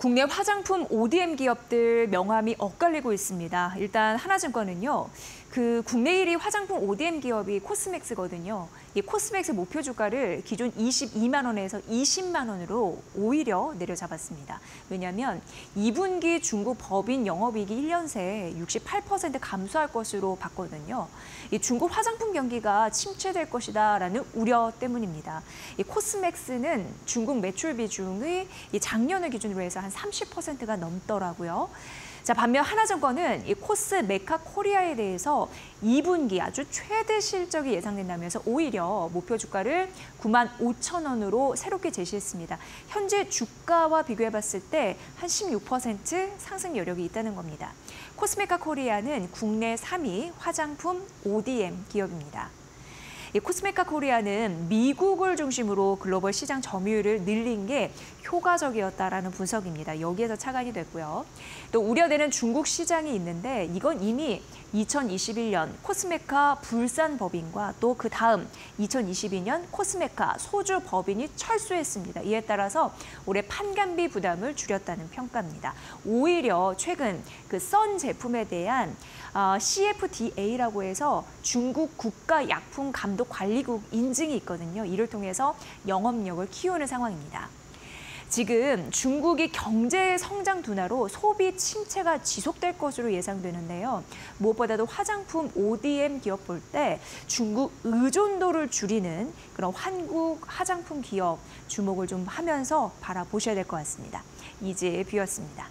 국내 화장품 ODM 기업들 명함이 엇갈리고 있습니다. 일단 하나증권은요. 그 국내 1위 화장품 ODM 기업이 코스맥스거든요. 이 코스맥스 목표 주가를 기존 22만 원에서 20만 원으로 오히려 내려잡았습니다. 왜냐하면 2분기 중국 법인 영업이익이 1년 새 68% 감소할 것으로 봤거든요. 이 중국 화장품 경기가 침체될 것이다라는 우려 때문입니다. 이 코스맥스는 중국 매출 비중이 작년을 기준으로 해서 한 30%가 넘더라고요. 자, 반면 하나증권은 이 코스 메카 코리아에 대해서 2분기 아주 최대 실적이 예상된다면서 오히려 목표 주가를 9만 5천 원으로 새롭게 제시했습니다. 현재 주가와 비교해 봤을 때 한 16% 상승 여력이 있다는 겁니다. 코스메카 코리아는 국내 3위 화장품 ODM 기업입니다. 이 코스메카 코리아는 미국을 중심으로 글로벌 시장 점유율을 늘린 게 효과적이었다라는 분석입니다. 여기에서 차관이 됐고요. 또 우려되는 중국 시장이 있는데 이건 이미 2021년 코스메카 불산 법인과 또 그 다음 2022년 코스메카 소주 법인이 철수했습니다. 이에 따라서 올해 판관비 부담을 줄였다는 평가입니다. 오히려 최근 그 썬 제품에 대한 어, CFDA라고 해서 중국 국가 약품 감독관리국 인증이 있거든요. 이를 통해서 영업력을 키우는 상황입니다. 지금 중국이 경제 성장 둔화로 소비 침체가 지속될 것으로 예상되는데요. 무엇보다도 화장품 ODM 기업 볼 때 중국 의존도를 줄이는 그런 한국 화장품 기업 주목을 좀 하면서 바라보셔야 될 것 같습니다. 이제 비었습니다.